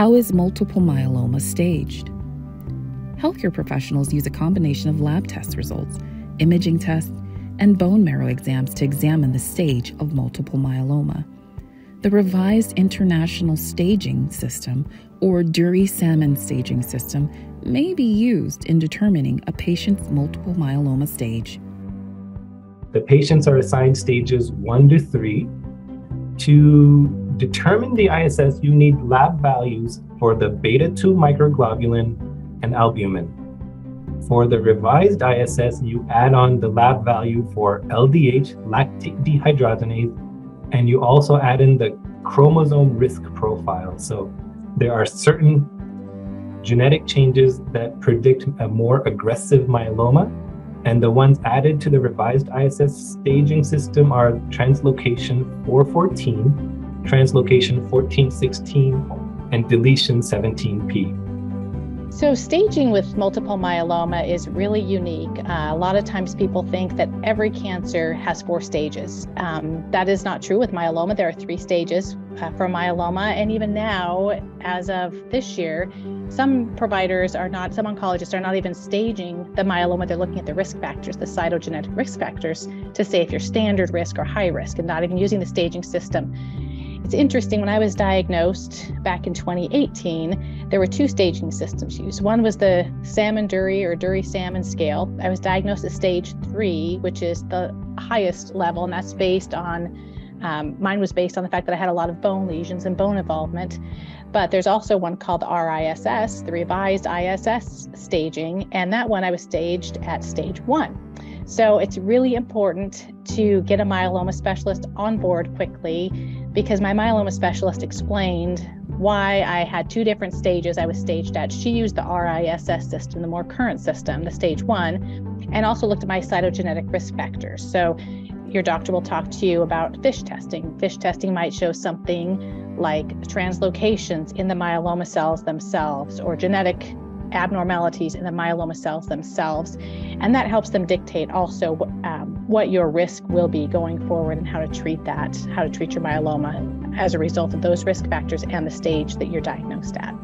How is multiple myeloma staged? Healthcare professionals use a combination of lab test results, imaging tests, and bone marrow exams to examine the stage of multiple myeloma. The revised International Staging System, or Durie Salmon Staging System, may be used in determining a patient's multiple myeloma stage. The patients are assigned stages one to three. To determine the ISS, you need lab values for the beta 2 microglobulin and albumin. For the revised ISS, you add on the lab value for LDH, lactate dehydrogenase, and you also add in the chromosome risk profile. So there are certain genetic changes that predict a more aggressive myeloma, and the ones added to the revised ISS staging system are translocation 414, translocation 1416, and deletion 17p. So, staging with multiple myeloma is really unique. Uh, a lot of times people think that every cancer has four stages. Um, that is not true with myeloma. There are three stages uh, for myeloma. And even now, as of this year, some providers are not, some oncologists are not even staging the myeloma. They're looking at the risk factors, the cytogenetic risk factors, to say if you're standard risk or high risk, and not even using the staging system. It's interesting, when I was diagnosed back in 2018, there were two staging systems used. One was the Salmon Durie or Durie Salmon scale. I was diagnosed at stage three, which is the highest level, and that's based on, um, mine was based on the fact that I had a lot of bone lesions and bone involvement. But there's also one called RISS, the revised ISS staging, and that one I was staged at stage one. So it's really important to get a myeloma specialist on board quickly because my myeloma specialist explained why I had two different stages I was staged at. She used the RISS system, the more current system, the stage one, and also looked at my cytogenetic risk factors. So your doctor will talk to you about FISH testing. FISH testing might show something like translocations in the myeloma cells themselves or genetic abnormalities in the myeloma cells themselves. And that helps them dictate also um, what your risk will be going forward and how to treat that, how to treat your myeloma as a result of those risk factors and the stage that you're diagnosed at.